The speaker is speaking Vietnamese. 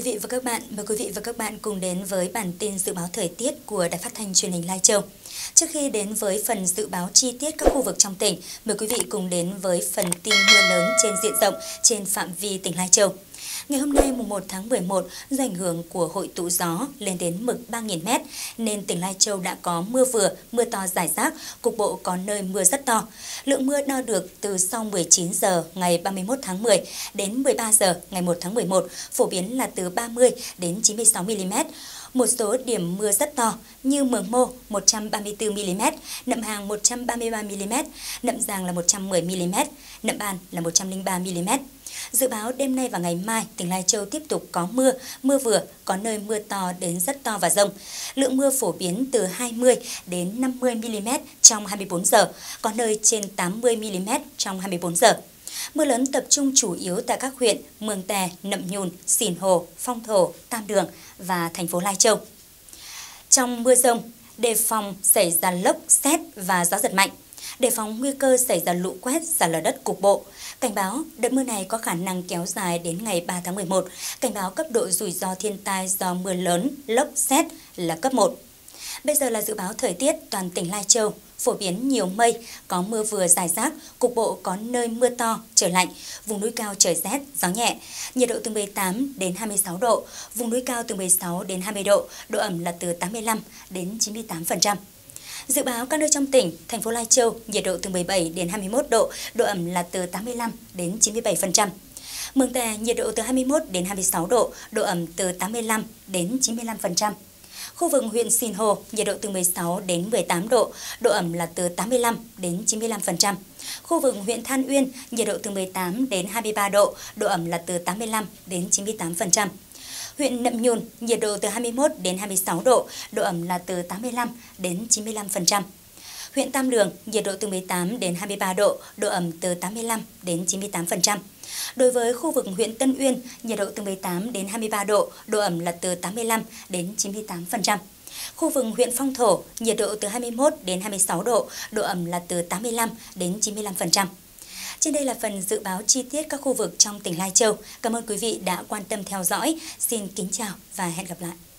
quý vị và các bạn, mời quý vị và các bạn cùng đến với bản tin dự báo thời tiết của Đài Phát thanh Truyền hình Lai Châu. Trước khi đến với phần dự báo chi tiết các khu vực trong tỉnh, mời quý vị cùng đến với phần tin mưa lớn trên diện rộng trên phạm vi tỉnh Lai Châu. Ngày hôm nay mùng 1 tháng 11, do ảnh hưởng của hội tụ gió lên đến mực 3.000m nên tỉnh Lai Châu đã có mưa vừa, mưa to rải rác, cục bộ có nơi mưa rất to. Lượng mưa đo được từ sau 19 giờ ngày 31 tháng 10 đến 13 giờ ngày 1 tháng 11, phổ biến là từ 30 đến 96 mm. Một số điểm mưa rất to như Mường Mô 134 mm, Nậm Hàng 133 mm, Nậm Giàng là 110 mm, Nậm Ban là 103 mm. Dự báo đêm nay và ngày mai, tỉnh Lai Châu tiếp tục có mưa, mưa vừa, có nơi mưa to đến rất to và rông. Lượng mưa phổ biến từ 20 đến 50 mm trong 24 giờ, có nơi trên 80 mm trong 24 giờ. Mưa lớn tập trung chủ yếu tại các huyện Mường Tè, Nậm Nhùn, Sìn Hồ, Phong Thổ, Tam Đường và thành phố Lai Châu. Trong mưa rông, đề phòng xảy ra lốc, xét và gió giật mạnh đề phòng nguy cơ xảy ra lũ quét, sạt lở đất cục bộ. Cảnh báo đợt mưa này có khả năng kéo dài đến ngày 3 tháng 11. Cảnh báo cấp độ rủi ro thiên tai do mưa lớn, lốc, xét là cấp 1. Bây giờ là dự báo thời tiết toàn tỉnh Lai Châu. Phổ biến nhiều mây, có mưa vừa dài rác, cục bộ có nơi mưa to, trời lạnh, vùng núi cao trời rét, gió nhẹ. Nhiệt độ từ 18 đến 26 độ, vùng núi cao từ 16 đến 20 độ, độ ẩm là từ 85 đến 98%. Dự báo các nơi trong tỉnh, thành phố Lai Châu, nhiệt độ từ 17 đến 21 độ, độ ẩm là từ 85 đến 97%. Mường Tè, nhiệt độ từ 21 đến 26 độ, độ ẩm từ 85 đến 95%. Khu vực huyện Sinh Hồ, nhiệt độ từ 16 đến 18 độ, độ ẩm là từ 85 đến 95%. Khu vực huyện Than Uyên, nhiệt độ từ 18 đến 23 độ, độ ẩm là từ 85 đến 98%. Huyện Nậm Nhùn, nhiệt độ từ 21 đến 26 độ, độ ẩm là từ 85 đến 95%. Huyện Tam Đường, nhiệt độ từ 18 đến 23 độ, độ ẩm từ 85 đến 98%. Đối với khu vực huyện Tân Uyên, nhiệt độ từ 18 đến 23 độ, độ ẩm là từ 85 đến 98%. Khu vực huyện Phong Thổ, nhiệt độ từ 21 đến 26 độ, độ ẩm là từ 85 đến 95%. Trên đây là phần dự báo chi tiết các khu vực trong tỉnh Lai Châu. Cảm ơn quý vị đã quan tâm theo dõi. Xin kính chào và hẹn gặp lại.